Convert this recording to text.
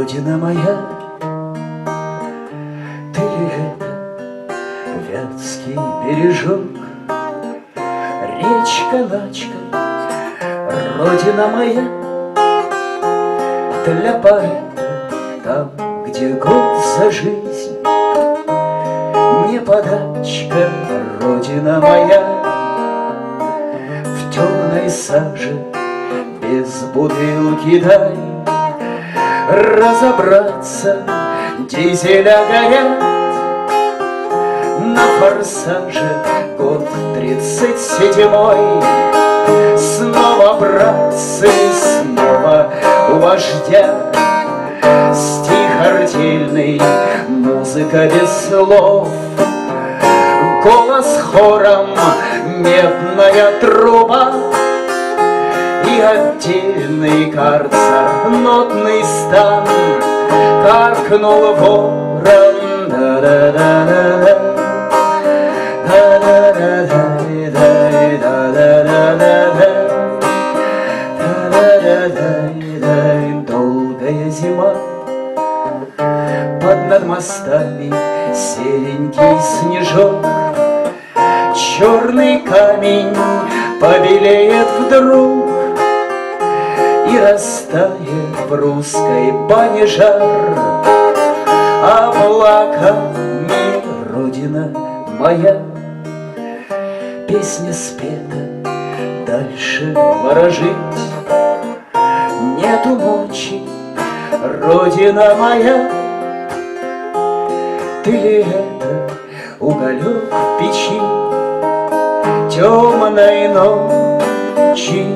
Родина моя, ты ли это Вятский бережок, Речка Лачка, Родина моя, Для поэта там, где год за жизнь, Не подачка, Родина моя, В темной саже без бутылки дай разобраться, дизеля горят На форсаже год тридцать седьмой. Снова братцы, снова у вождя. Стих артельный, музыка без слов. Голос хором, медная труба и отдельный карцер, нотный стан, Каркнул ворон, да-да-да-да-да, Долгая зима под над мостами серенький снежок, Черный камень побелеет вдруг И растает в русской бане жар. Облаками Родина моя. Песня спета, дальше ворожить. Нету мочи, Родина моя. Ты ли это уголек в печи? Темной ночи